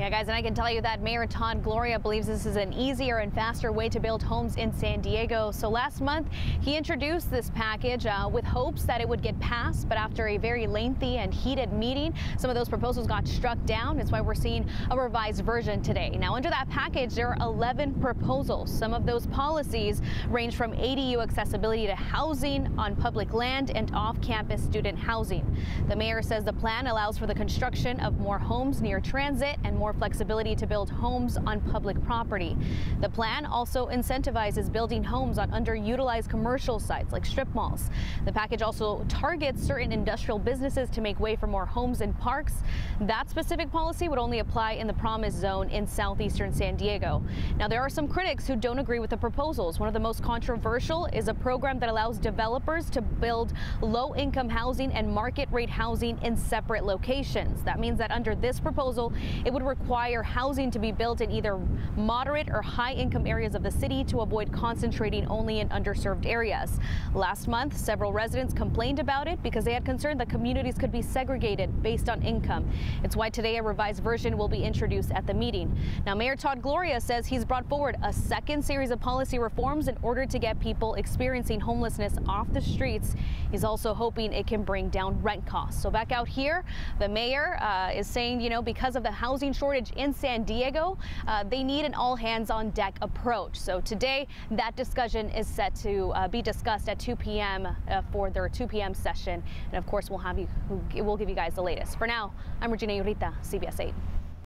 Yeah, guys, and I can tell you that Mayor Todd Gloria believes this is an easier and faster way to build homes in San Diego. So last month, he introduced this package uh, with hopes that it would get passed, but after a very lengthy and heated meeting, some of those proposals got struck down. That's why we're seeing a revised version today. Now, under that package, there are 11 proposals. Some of those policies range from ADU accessibility to housing on public land and off-campus student housing. The mayor says the plan allows for the construction of more homes near transit and more flexibility to build homes on public property. The plan also incentivizes building homes on underutilized commercial sites like strip malls. The package also targets certain industrial businesses to make way for more homes and parks. That specific policy would only apply in the promise zone in southeastern San Diego. Now, there are some critics who don't agree with the proposals. One of the most controversial is a program that allows developers to build low income housing and market rate housing in separate locations. That means that under this proposal, it would require housing to be built in either moderate or high income areas of the city to avoid concentrating only in underserved areas. Last month, several residents complained about it because they had concern that communities could be segregated based on income. It's why today a revised version will be introduced at the meeting. Now, Mayor Todd Gloria says he's brought forward a second series of policy reforms in order to get people experiencing homelessness off the streets. He's also hoping it can bring down rent costs. So back out here, the mayor uh, is saying, you know, because of the housing shortage in San Diego, uh, they need an all hands on deck approach. So today, that discussion is set to uh, be discussed at 2 p.m. Uh, for their 2 p.m. session. And of course, we'll have you, we'll give you guys the latest. For now, I'm Regina Urita, CBS 8.